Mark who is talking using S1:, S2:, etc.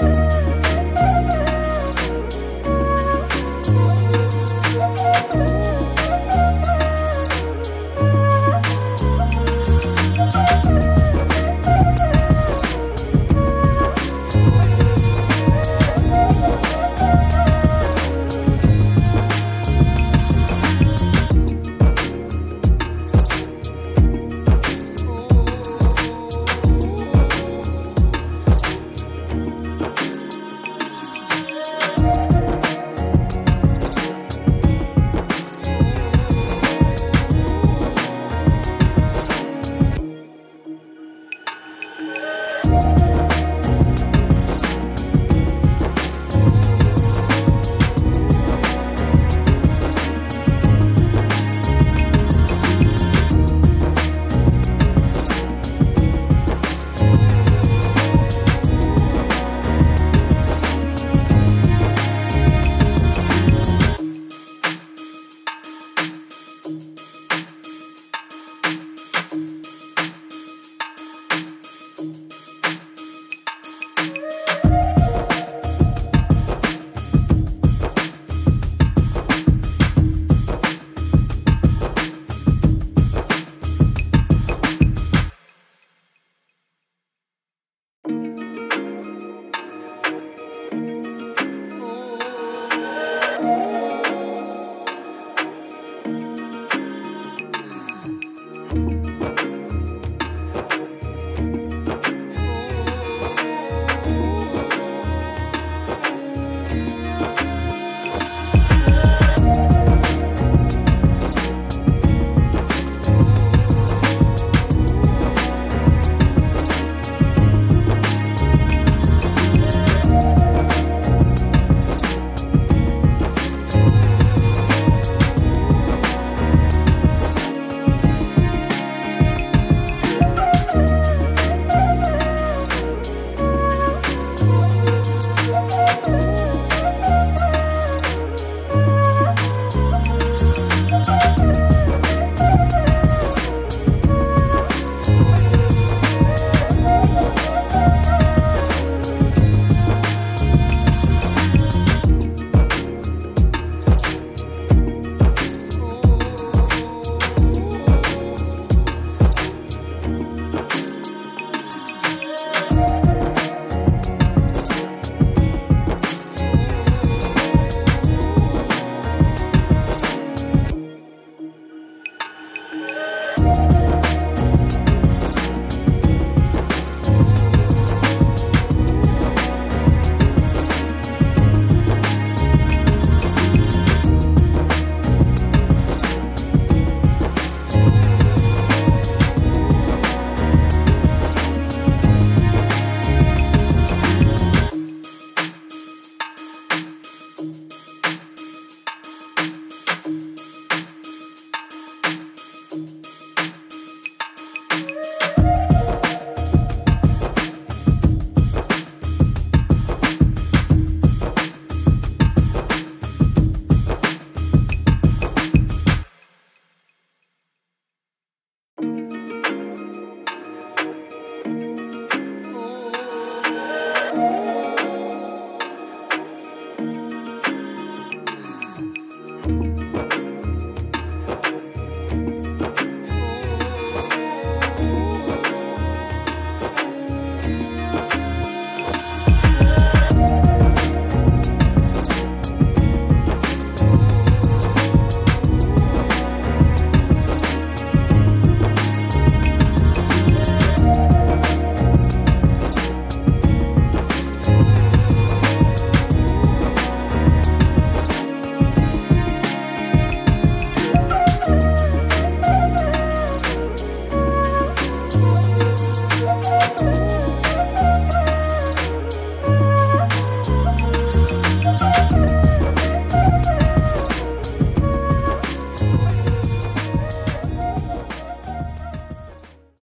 S1: Bye.